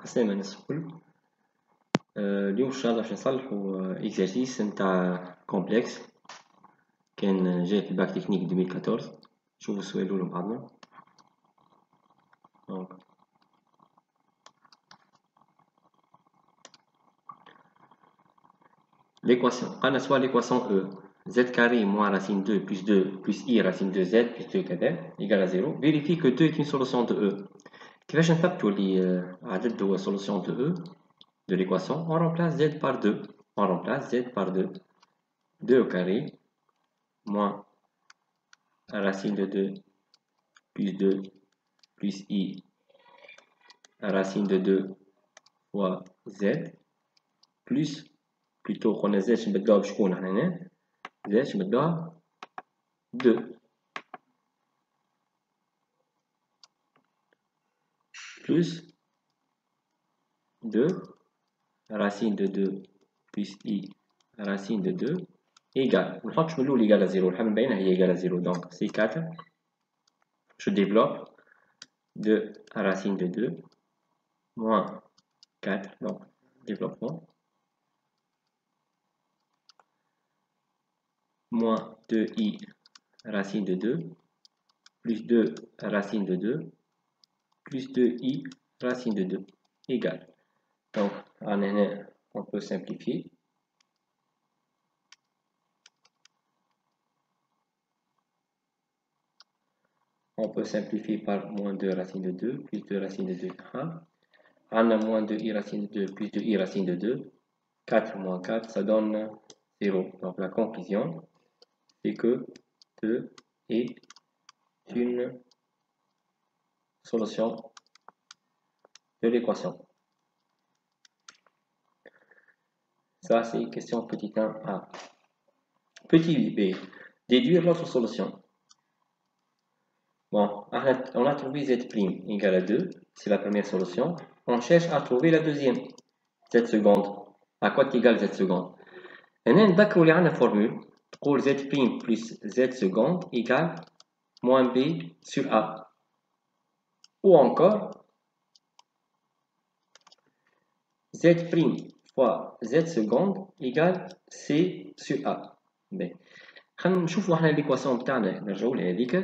عسلامة الناس الكل اليوم ان شاء الله باش نصلحو اكزرسيس نتاع كومبلكس كان جاي في الباك تكنيك 2014 نشوفو السؤال الأول مع بعضنا دونك l'équation قالنا soit l'équation E z carré moins racine 2 plus 2 plus i racine 2z plus 2 كذا égale à 0 vérifie que 2 est une solution de E كيفاش نثبتوا اللي عدد هو solution de E de l'équation on remplace z par 2 on remplace z par 2 2 au carré moins racine de 2 plus 2 plus i racine de 2 fois z plus plutôt qu'on a z نبدلوها بشكون احنا هنا z نبدلوها 2 plus 2, racine de 2 plus i racine de 2 égale. Une fois que je me loue à 0, est égal à 0, donc c'est 4. Je développe 2 racine de 2 moins 4, donc développement. Moins 2i racine de 2 plus 2 racine de 2 plus 2i racine de 2 égale. Donc, en n, on peut simplifier. On peut simplifier par moins 2 racine de 2 plus 2 racine de 2. On a moins 2i racine de 2 plus 2i racine de 2. 4 moins 4, ça donne 0. Donc la conclusion, c'est que 2 est une solution de l'équation. Ça, c'est question petit 1a. Petit b, déduire l'autre solution. Bon, on a trouvé z' égale à 2, c'est la première solution. On cherche à trouver la deuxième, z seconde. À quoi égale z seconde هنا نذكروا اللي عندنا formule تقول z' plus z seconde égale moins b sur a. Ou encore z' fois z seconde égale c sur a. باهي خلينا نشوفوا احنا ليكواسيون بتاعنا نرجعوا لهذيك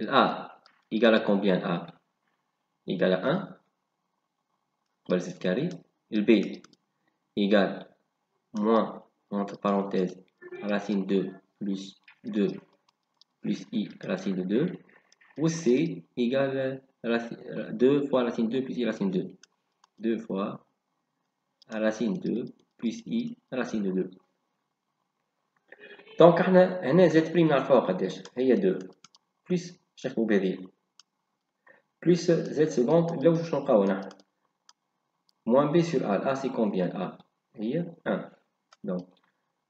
ال a égale à combien a égale à 1 قبل z carré le b égale moins entre parenthèses racine 2 plus 2 plus i racine de 2 ou c égale 2 fois racine 2 plus i racine 2 2 fois racine 2 plus i racine de 2 دونك احنا هنا زد بريم نعرفوها قداش هي 2 بلس شنو بهذه بلس زد سكوند لو شنو نلقاو نحن موان بي سور ا ا سي كومبيان ا هي 1 دونك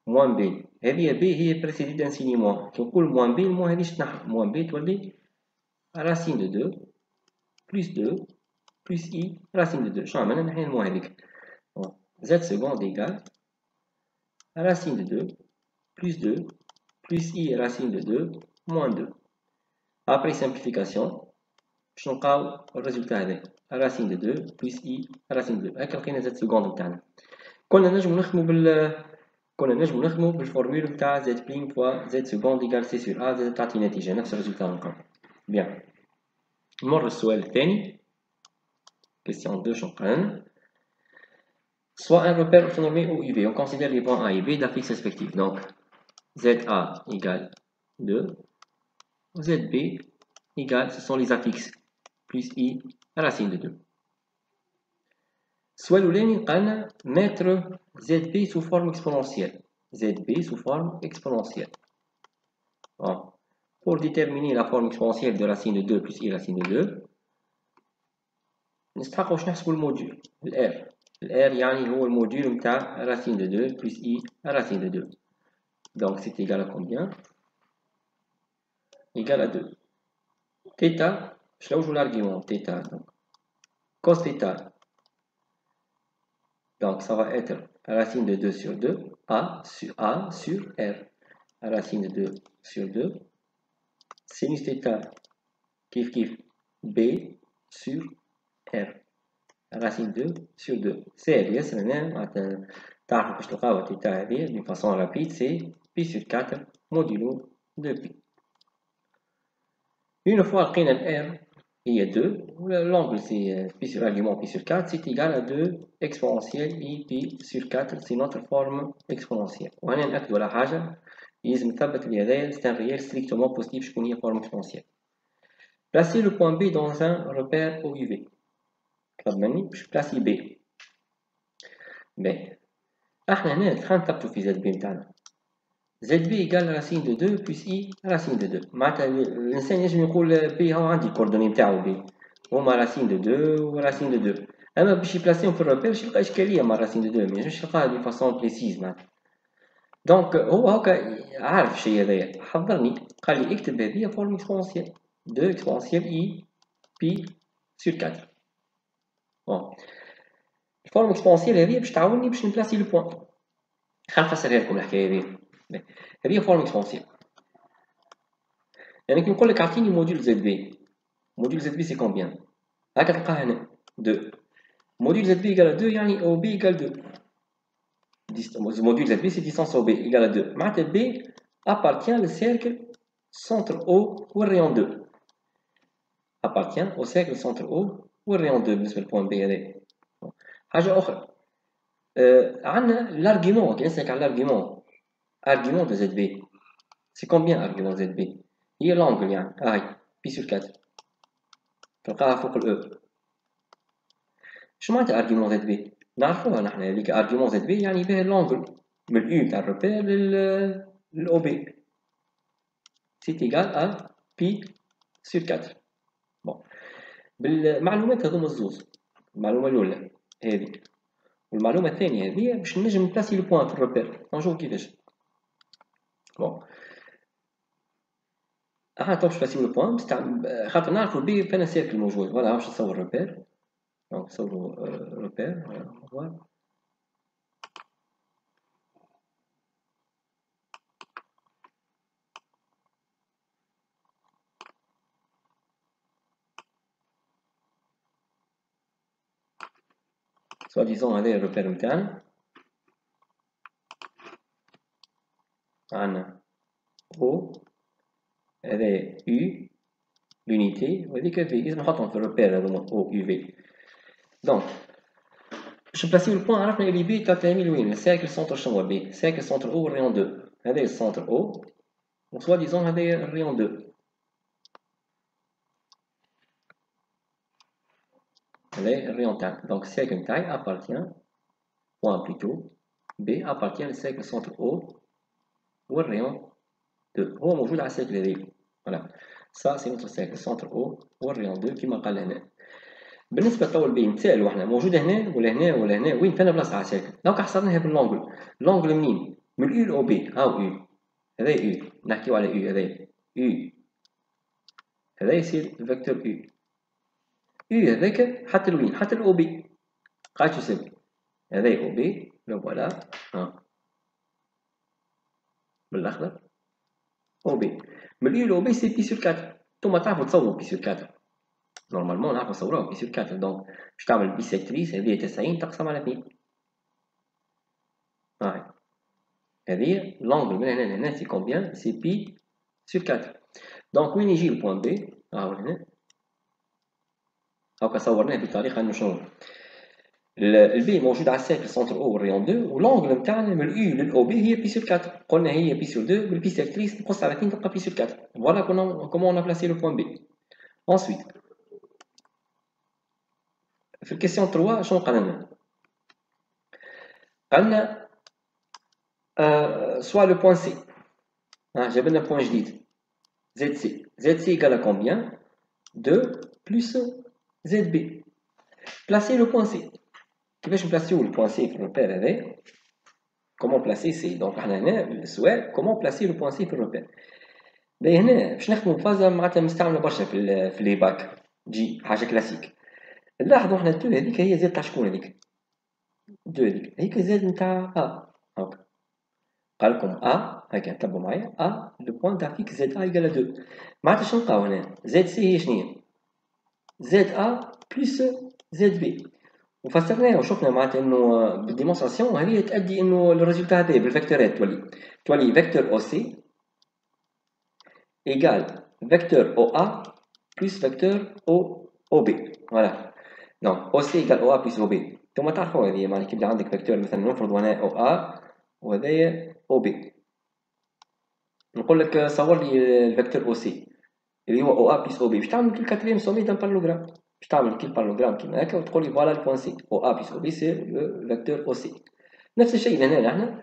موان بي هذه بي هي بريسيدي دان سيني موان كي نقول موان بي الموان هذه تنحى موان بي تولي راسين دو 2 بلس 2 بلس اي راسين دو 2 شنو عملنا نحي الموان هذيك z seconde égale racine de 2 plus 2 plus i racine de 2 moins 2. Après simplification, je نلقاو الريزولتا هذا racine de 2 plus i racine de 2 هكا لقينا z seconde نتاعنا كنا نجمو نخدمو بال كنا نجمو نخدمو بالفورمول نتاع z prime fois z seconde égale c sur a زاد تعطي نتيجة نفس الريزولتا نلقاو بيان نمر للسؤال الثاني question 2 شنو قالنا soit un repère orthonormé ou UV. On considère les points A et B d'affixes respectifs. Donc, ZA égale 2, ZB égale, ce sont les affixes, plus I racine de 2. Soit l'ouléni قالنا mettre ZB sous forme exponentielle. ZB sous forme exponentielle. Bon. Pour déterminer la forme exponentielle de racine de 2 plus I racine de 2, نستحقوا باش نحسبوا الموديول الR الR يعني هو الموديول نتاع racine de 2 plus i racine de 2 donc c'est égal à combien égal à 2 θ je joue l'argument θ donc cos θ donc ça va être racine de 2 sur 2 a sur a sur r racine de 2 sur 2 sinus θ kif kif b sur r racine 2 sur 2 ساهل ياسر هنا معناتها تعرفوا باش تلقاو التيتا هذه دي فاسون رابيد سي بي سور 4 موديلو دو بي Une fois لقينا ال R هي 2 l'angle c'est pi sur argument pi sur 4 c'est égal à 2 exponentielle i pi sur 4 c'est notre forme exponentielle وهنا نأكدوا على حاجة يلزم نثبت اللي هذايا c'est un réel strictement positif شكون هي forme exponentielle Placez le point B dans un repère au UV طلب مني باش بلاسي B باهي احنا هنا دخلنا نثبتوا في زد بي نتاعنا زد بي ايكال راسين دو دو بلس اي راسين دو دو معناتها الانسان ينجم يقول بي هو عندي الكوردوني نتاعو بي هما راسين دو دو وراسين دو دو اما باش يبلاسيهم في الروبير باش يلقى اشكاليه مع راسين دو دو ما ينجمش يلقاها دي فاسون بريسيز معناتها دونك هو هكا عارف الشيء هذايا حضرني قال لي اكتب هذه فورم اكسبونسيال دو اكسبونسيال اي بي سور 4 بون الفورم اكسبونسيال هذه باش تعاوني باش نبلاسي لو بوان خلينا نفسرها لكم الحكاية هذه هذه فورم اكسبونسيال يعني كي نقول لك اعطيني موديول زد بي موديول زد بي سي كومبيان هكا تلقاها هنا 2 موديول زد بي ايكال 2 يعني أو بي ايكال 2 module ZB c'est distance OB égale à 2 معناتها B appartient au cercle centre O ou rayon 2 appartient au cercle centre O ou rayon 2 بالنسبة للبوان B هذا حاجة أخرى آه عندنا l'argument كي نسألك على l'argument argument de ZB c'est combien argument ZB هي l'angle يعني هاي بي سور 4 تلقاها فوق ال E شو معناتها argument ZB نعرفوها نحن هذيك ارجيومون زد بي يعني به لونجل من اليو تاع الروبير لل للاو بي سي ايغال ا بي سور 4 بون بالمعلومات هذوما الزوز المعلومه الاولى هذه والمعلومه الثانية هذه باش نجم نبلاسي بوان في الروبير نشوف كيفاش بون إحنا تو باش نبلاسي لو بوان خاطر نعرفو بي فين السيركل موجود فوالا باش نصور الروبير Donc, sur le euh, repère, on va voir. Soi-disant, هذا الريبير متاعنا عندنا O هذا U l'unité وهذيك في إذا نحطهم في الريبير هذوما O U V دونك باش نبلاسيو البوان عرفنا اللي بي تاع تلاميذ وين الساكل سونتر شنو هو بي ساكل سونتر او والريون دو هذا السونتر او وسوا ديزون هذا الريون دو هذا الريون تاعنا دونك الساكل نتاعي ابارتيان بوان بليتو بي ابارتيان للساكل سونتر او والريون دو هو موجود على الساكل هذيك فوالا سا سي نوتر ساكل سونتر او والريون دو كيما قال هنا بالنسبة لطول بي نتسالوا إحنا موجوده هنا ولا هنا ولا هنا؟ وين فين بلاصة على ساكن دونك حصلناها باللونجل. لونجل منين من اليو لاو بي. هاو يو هذا يو نحكيو على يو هذا. يو هذا يصير الفيكتور يو يو هذاك حتى لوين حتى الاو بي. قاعد يسمي هذا أو بي. لو فوالا. ها. بالأخضر. أو بي. من اليو لاو بي سي بي سور 4 انتوما تعرفوا تصوروا بي سور 4 نورمالمون نعرفو نصوروها بي سور 4 دونك باش تعمل بيسيكتريس هذه 90 تقسم على 2 هاي هذه لونغل من هنا لهنا سي كومبيان سي بي سور 4 دونك وين يجي البوان بي هاو هنا هاكا صورناه بطريقه انه شنو البي موجود على الساكل سونتر او والريون 2 ولونغل نتاعنا من اليو للاو بي هي بي سور 4 قلنا هي بي سور 2 بالبيسيكتريس نقص على 2 تلقى بي سور 4 فوالا كومون اون بلاسي لو بوان بي ensuite في الكيسيون 3 شنو قال لنا قال لنا سوا لو بوان سي جاب لنا بوان جديد زد سي زد سي ايكال كومبيان 2 بلس زد بي بلاسي لو بوان سي كيفاش نبلاسيو البوان سي في الروبير هذا كومون بلاسي سي دونك احنا هنا السؤال كومون بلاسي لو بوان سي في الروبير باهي هنا باش نخدمو فازا معناتها مستعمله برشا في في لي باك جي حاجه كلاسيك لاحظوا إحنا الدو هذيك هي زاد تاع شكون هذيك؟ دو هذيك. هيك زاد نتاع أ. هاكا قال لكم أ. هكا تبعوا معايا. أ. لو بوان تاع فيك زاد أ إيكال 2 معناتها شنو نلقاو هنا. زاد سي هي شنو هي زاد أ بلس زاد بي. وفسرناه وشفنا معناتها إنه بالديمونستراسيون هذه تؤدي إنه الريزلت هذا بالفيكتورات تولي. تولي فيكتور أو سي ايجال فيكتور أو أ بلس فيكتور أو أو بي. فوالا. دونك أو سي ايجال أو ا بلس أو بي ثم تعرفوا هذه معناتها كيبدا عندك فيكتور مثلا نفرض هنا أو ا وهذايا أو بي نقول لك صور لي الفيكتور أو سي اللي هو أو ا بلس أو بي باش تعمل كل كاتريم سومي دان بارلوغرام باش تعمل كل بارلوغرام كيما هكا وتقول لي فوالا البوان سي أو ا بلس أو بي سي لو فيكتور أو سي نفس الشيء هنا نحن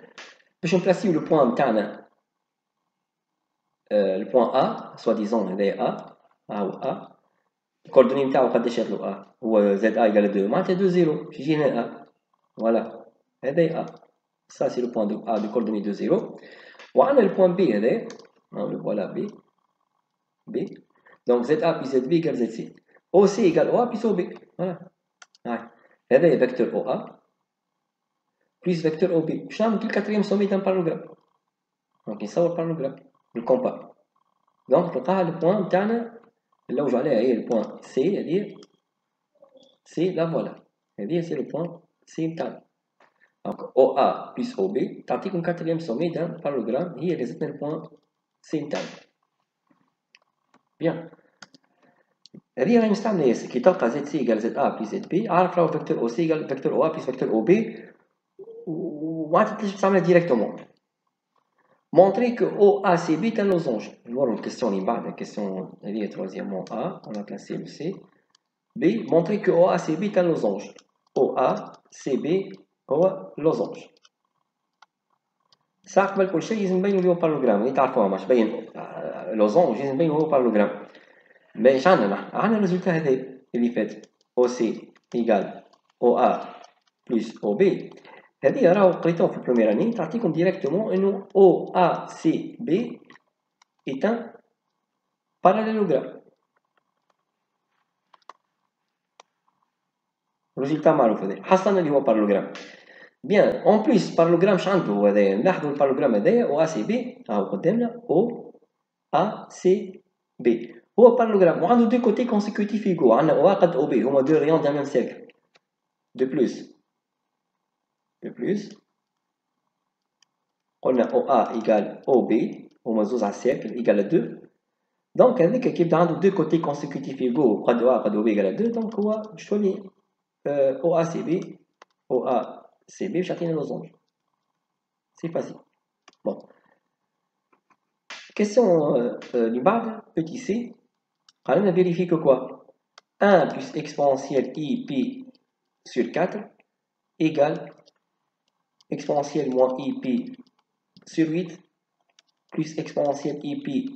باش نبلاسيو لو بوان نتاعنا البوان ا سوا ديزون هذايا ا ا هو ا الكوردوني نتاعو قداش يطلو ا هو زد ا يقال 2 معناتها 2 0 باش يجي هنا ا فوالا. هذايا ا سا سي لو بوان دو ا دو كوردوني 2 0 وعندنا البوان بي هذايا فوالا بي بي دونك زد ا بي زد بي يقال زد سي أو سي يقال أو ا بلس أو بي فوالا. هاي. هذا فيكتور أو ا بلس فيكتور أو بي باش نعمل كل كاتريام سومي دان بارلوغرام دونك نصور بارلوغرام بالكومبا دونك تلقاها البوان نتاعنا نلوجو عليها هي البوان سي هذه سي لا فوالا هذه سي البوان سي نتاعنا دونك او ا بلس او بي تعطيكم كاتريام سومي دان بارلوغرام هي اللي زدنا البوان سي نتاعنا بيان هذه راهي مستعمله ياسر كي تلقى زد سي ايكال زد ا بلس زد بي عارف راهو فيكتور او سي ايكال فيكتور او ا بلس فيكتور او بي ومعناتها تنجم تستعملها ديريكتومون montrer que OACB est un losange. Voilà une question qui بعد question هذه troisièmement A, on a classé le C. B, montrer que OACB est un losange. OACB هو losange. ساعة قبل كل شيء لازم نبينو اللي هو بارلوغرام اللي تعرفوها ماش باين لوزونج لازم نبينو هو بارلوغرام باش عندنا نحن عندنا الريزولتا هذا اللي فات او سي ايكال او ا بلس او بي هذه راهو قريتوها في البروميير اني تعطيكم ديريكتومون انه او ا سي بي est un parallélogramme ريزولتا معروف هذا حصلنا اللي هو بارالوجرام بيان اون بليس بارالوجرام اش عنده هذايا نلاحظوا البارالوجرام هذايا او ا سي بي راهو قدامنا او ا سي بي هو بارالوجرام وعنده دو كوتي كونسيكوتيف ايكو عندنا او ا قد او بي هما دو ريون دان ميم سيركل دو بلوس de plus. On a OA égale OB, homozose à cercle égale à 2. Donc, on a deux côtés consécutifs égaux, près de A, près de B égale à 2. Donc, on a choisi euh, OA, CB, OA, CB, chacun losange. C'est facile. Bon. Question euh, euh petit c. On a vérifié que quoi? 1 plus exponentielle ip sur 4 égale exponentielle moins i pi sur 8 plus exponentielle i pi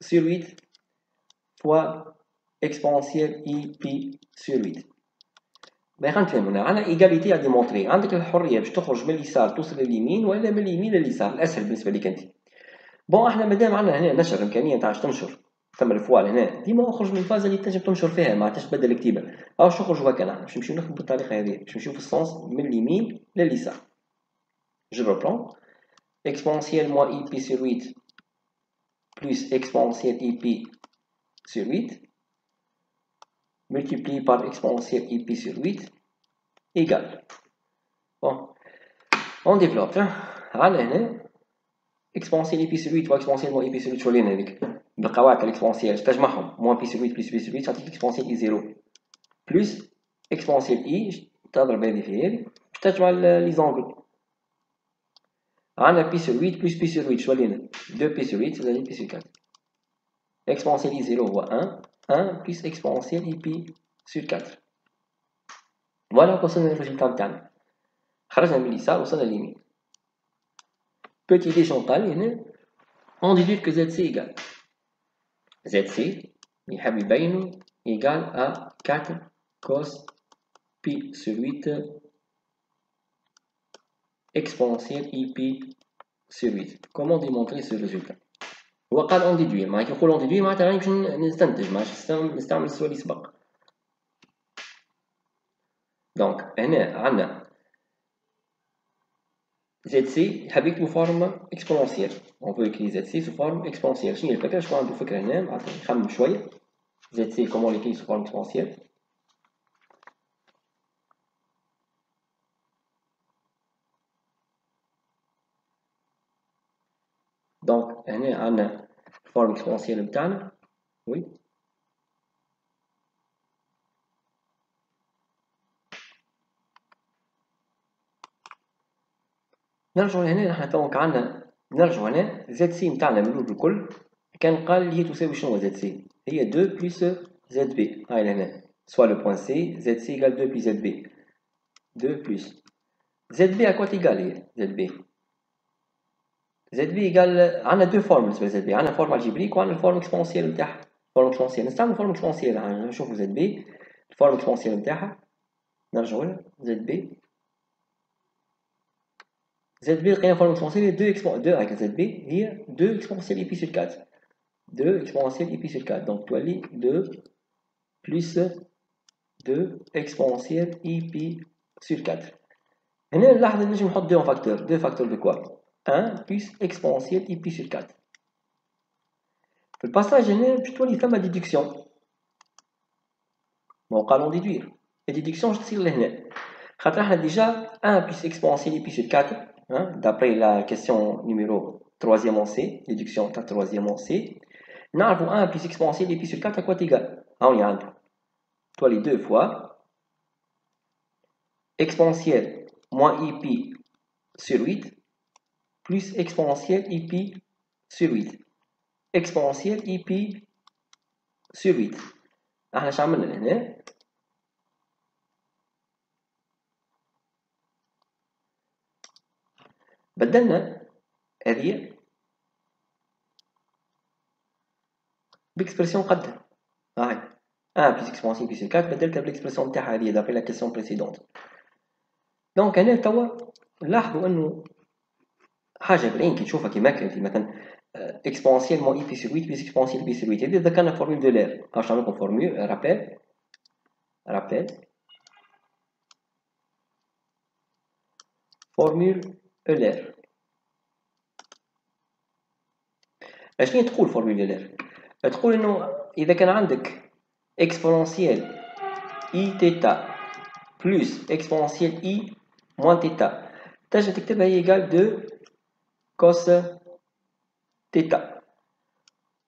sur 8 fois exponentielle i pi sur 8 باغي نفهمونا عندنا ايجاليتي ا ديمونطري عندك الحريه باش تخرج من اليسار توصل لليمين ولا من اليمين لليسار الاسهل بالنسبة لك انت بون إحنا مادام عندنا هنا نشر امكانيه تاع تنشر ثم الفوال هنا ديما اخرج من الفاز اللي تنجم تنشر فيها ما عادش تبدل الكتيبه أو باش نخرجوا هكا باش نمشيو نخدموا بالطريقة هذه باش نمشيو في السونس من اليمين لليسار جو ريبرون exponentielle moins i pi sur 8 plus exponentielle i pi sur 8 multiplié par exponentielle i pi sur 8 égale bon on développe على هنا exponentielle i pi sur 8 واكسبونسيال moins i pi sur 8 شو لين هذيك بالقواعد الاكسبونسيال تجمعهم moins pi sur 8 plus pi sur 8 تعطيك exponentielle i 0 plus exponentielle i تضرب هذه في هذه تجمع لي زونغل عندنا pi sur 8 plus pi sur 8 شو لين 2 pi sur 8 c'est pi sur 4 exponentielle i 0 هو 1 1 plus exponentielle i pi sur 4 فوالا وصلنا للريزلتا نتاعنا خرجنا من اليسار وصلنا لليمين petit d شنو قال هنا on déduit que zc égale zc يحب يبينو égal à 4 cos pi sur 8 exponentielle i pi sur 8 comment démontrer ce résultat? هو قال اون ديدوي معناتها يقول اون ديدوي معناتها راني باش نستنتج معناتها نستعمل السؤال اللي سبق دونك هنا عندنا زد سي يحب يكتبو فورم اكسبونونسيال اون بو écrire زد سي سو فورم اكسبونونسيال شنو هي الفكرة؟ شكون عنده فكرة هنا؟ معناتها نخمم شوية. زد سي كومون l'écrit سو فورم اكسبونونسيال دونك هنا عندنا الفورم اكسبونسيال نتاعنا وي. نرجعو لهنا نحنا دونك عندنا نرجعو هنا زد سي نتاعنا من الكل كان قال لي تساوي شنو زد سي؟ هي 2 بلس زد بي. هاي لهنا. سوا لو بوان سي زد سي إيكال 2 بلس زد بي. 2 بلس. زد بي quoi تيكال هي؟ زد بي. زد بي ايكال عندنا دو فورم لزد بي عندنا فورم الجبريك وعندنا الفورم اكسبونسيال نتاعها فورم اكسبونسيال نستعمل فورم اكسبونسيال نشوفو زد بي الفورم اكسبونسيال نتاعها نرجعو لها زد بي زد بي لقينا فورم اكسبونسيال 2 اكسبون 2 هكا زد بي هي 2 اكسبونسيال اي بي سور 4 2 exponentielle اي بي sur 4 donc تولي 2 plus 2 exponentielle اي بي sur 4 هنا نلاحظ نجم نحط 2 en facteur 2 facteur de 1 plus exponentielle اي بي sur 4 في الباساج هنا باش تولي ثم ديدكسيون بون قالون ديدوير الديدكسيون باش تصير لهنا خاطر احنا ديجا 1 plus exponentielle اي بي sur 4 hein, d'après la question numéro 3e en C, déduction 3e en C, نعرفوا 1 plus exponentielle et puis sur 4 à quoi égal هاوني عندك تولي 2 fois exponentielle moins ip sur 8 plus exponentielle ip sur 8 exponentielle ip sur 8 إحنا شو عملنا هنا بدلنا هذه باكسبرسيون قدها هاي 1 بلس اكسبونسيون بلس 4 بدلتها بالاكسبرسيون تاعها هذه دابري لا كيسيون بريسيدونت دونك هنا توا لاحظوا انه حاجة بالعين كي تشوفها كيما كان مثلا اكسبونسيال مون اي بي سي 8 بلس اكسبونسيال بي سي 8 هذه ذكرنا فورمول دو لير باش نعمل لكم فورمول رابيل رابيل فورمول لير اشنو تقول فورمول لير تقول انه اذا كان عندك اكسبونسيال اي تيتا بلس اكسبونسيال اي موان تيتا تنجم تكتبها هي ايكال دو كوس تيتا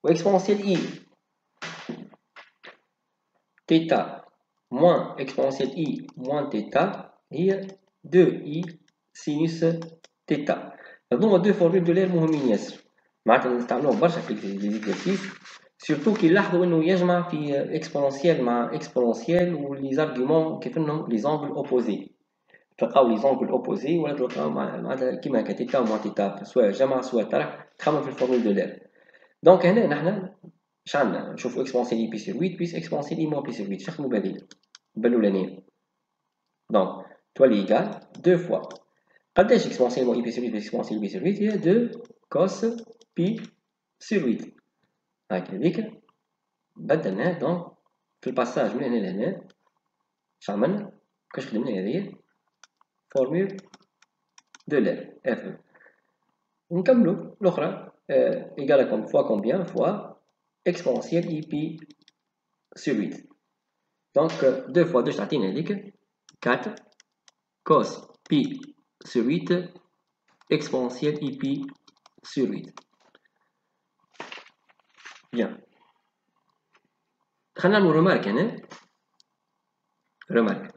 و اكسبونسيال اي تيتا موان اكسبونسيال اي موان تيتا هي دو اي سينوس تيتا هذوما دو فورمول دو لير مهمين ياسر معناتها نستعملوهم برشا في ليزيكزرسيس سورتو كي نلاحظوا انه يجمع في اكسبونسيال مع اكسبونسيال ولي زارغيومون كيف انهم لي زونغل اوبوزي تلقاو لي زونغل اوبوزي ولا تلقاو معناتها كيما هكا تيتا ومع تيتا سواء جمع سواء طرح تخمم في الفورمول دو لير دونك هنا نحنا اش عندنا نشوفوا اكسبونسيال اي بي سير 8 بيس اكسبونسيال اي موان بي سير 8 نخدموا بهذه بالاولانيه دونك تولي إيكال دو فوا قداش اكسبونسيال موان اي بي سير 8 بيس اكسبونسيال بي سير 8 هي دو كوس بي سير 8 هاك هذيك بدلناه دونك في الباساج من هنا لهنا اش عملنا كاش خدمنا هذه فورمول دو لير اف نكملو الاخرى ايكال كوم فوا كومبيان فوا اكسبونسيال اي بي سور 8 دونك دو فوا دو تعطينا هذيك 4 كوس بي سور 8 exponentielle ip sur 8 Bien. خلينا نعمل ريمارك هنا ريمارك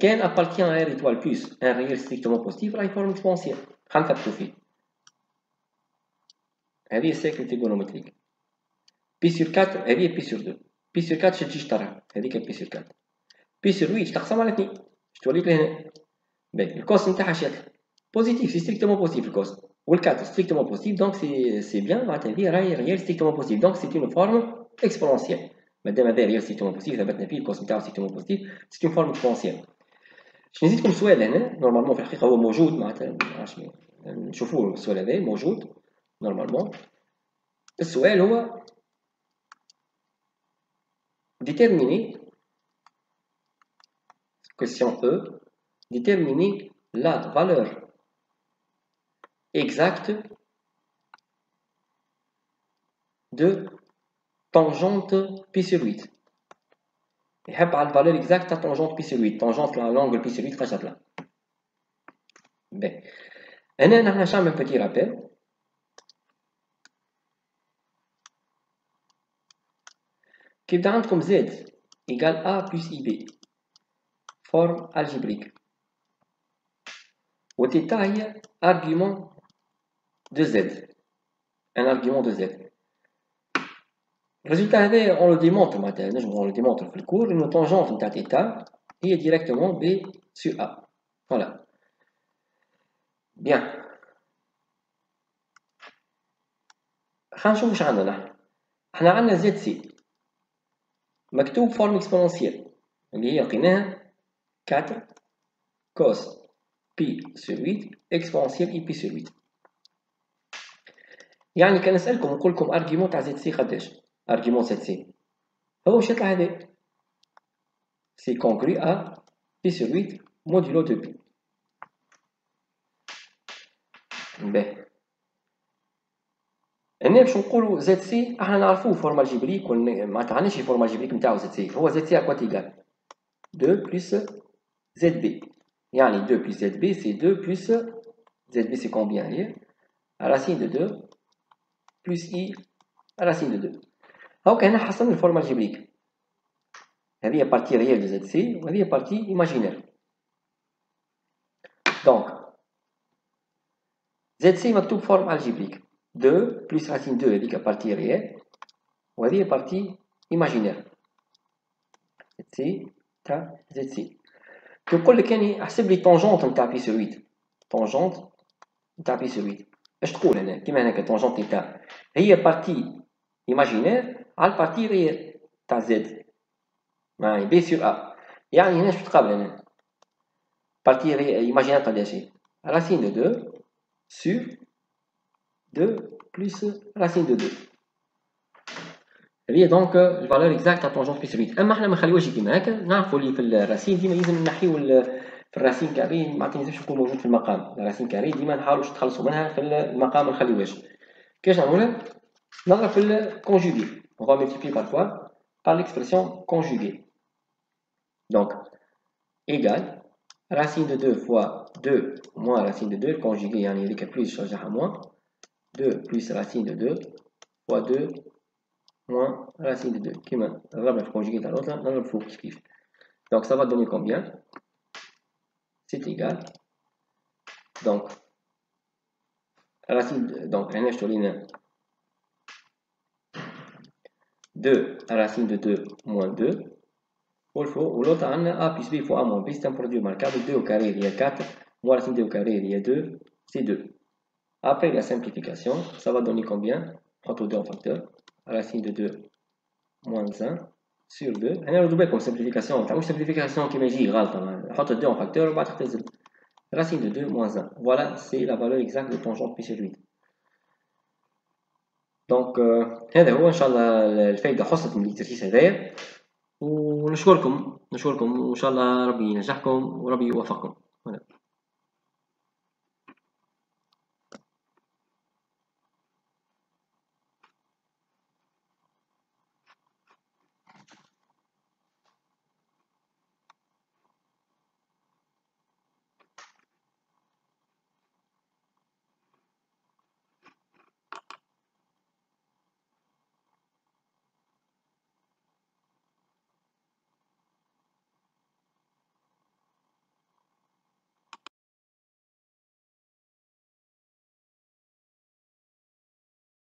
كان ابارتيان ا ايتوال بلس ان ريال ستريكتومون بوزيتيف راهي فورم اكسبونسيال غنثبتو فيه هذه السيكل تيغونومتريك بي سور 4 هذه بي سور 2 بي سور 4 شتجي شطرها هذيك بي سور 4 بي سور 8 تقسم على 2 توليك لهنا باهي الكوس نتاعها شكل بوزيتيف سي ستريكتومون بوزيتيف الكوس والكات ستريكتومون بوزيتيف دونك سي سي بيان معناتها هذه راهي ريال ستريكتومون بوزيتيف دونك سي اون فورم اكسبونسيال مادام هذا ريال ستريكتومون بوزيتيف ثبتنا فيه الكوس نتاعو ستريكتومون بوزيتيف سي اون فورم اكسبونسيال باش نزيدكم سؤال هنا نورمالمون في الحقيقه هو موجود معناتها نشوفوه السؤال هذا موجود نورمالمون السؤال هو déterminer, question E, déterminer la valeur exacte de tangente pi sur 8 يحب على الفالور اكزاكت تاع tangente pi sur 8 tangente l'angle pi sur 8 قاش طلع باهي هنا نحن نعمل بيتي رابيل كي يبدا عندكم زد égal a plus ib forme algébrique و θ هي argument de z un argument de z الريزلتا هذا اون لو ديمونتر معناتها نجمو اون لو ديمونتر في الكور انو طونجونت نتاع تيتا هي ديريكتومون بي سو ا فوالا بيان خلينا نشوف واش عندنا نحن احنا عندنا زد سي مكتوب فورم اكسبونونسيال اللي هي لقيناها 4 كوس بي سور 8 اكسبونسيال اي بي سور 8 يعني كان نسالكم نقول لكم ارغيومون تاع زد سي قداش argument 7c هو واش يطلع هذا سي كونغري ا بي سور 8 موديلو دو بي باهي هنا باش نقولو زد سي إحنا نعرفوه فورما الجبريك معناتها عندناش الفورما الجبريك نتاعو زد سي هو زد سي اكوا تيغال 2 بلس زد بي يعني 2 بلس زد بي سي 2 بلس زد بي سي كومبيان هي racine de 2 plus i racine de 2 هاوك هنا حصلنا الفورما الجبريك هذه بارتي ريال دو سي وهذه بارتي ايماجينير دونك زد سي مكتوب فورم الجبريك 2 بلس راسين 2 هذيك بارتي ريال وهذه بارتي ايماجينير زد سي تاع زد سي كيقول لك يعني احسب لي طونجونت نتاع بي سو 8 طونجونت نتاع بي سو 8 اش تقول هنا كيما هناك طونجونت نتاع هي بارتي ايماجينير على البارتي ريال تاع زد معايا بي سور أ. يعني هنا شو تقابل هنا بارتي ايماجينير قداش هي راسين دو دو سور دو بلس راسين دو دو هذه دونك الفالور اكزاكت تاع طونجونت بي سور اما إحنا ما نخليوهاش كيما هكا نعرفوا اللي في الراسين ديما لازم نحيو في الراسين كاري ما لازمش يكون موجود في المقام الراسين كاري ديما نحاولوا تخلصوا منها في المقام ما نخليوهاش كيفاش نعملوها نضرب في الكونجوغي on va multiplier par quoi Par l'expression conjuguée. Donc, égal, racine de 2 fois 2 moins racine de 2, conjugué, hein, il y a plus, changer à moins. 2 plus racine de 2 fois 2 moins racine de 2. Qui m'a conjugué dans l'autre, dans le four qui Donc, ça va donner combien? C'est égal. Donc, racine, de, donc, un 2 à racine de 2 moins 2 ou l'autre on a a plus b fois a moins b c'est un produit remarquable 2 au carré il y a 4 moins racine de 2 au carré il y a 2 c'est 2 après la simplification ça va donner combien entre 2 en facteur racine de 2 moins 1 sur 2 هنا ردوا بالكم simplification تاع مش simplification كيما يجي غلطه نحط 2 en facteur وبعد تختزل racine de 2 moins 1 voilà c'est la valeur exacte de tangente pi sur 8 دونك هذا هو إن شاء الله الفايدة حصلت من الاكزرسيس هذايا. ونشكركم نشكركم وإن شاء الله ربي ينجحكم وربي يوفقكم.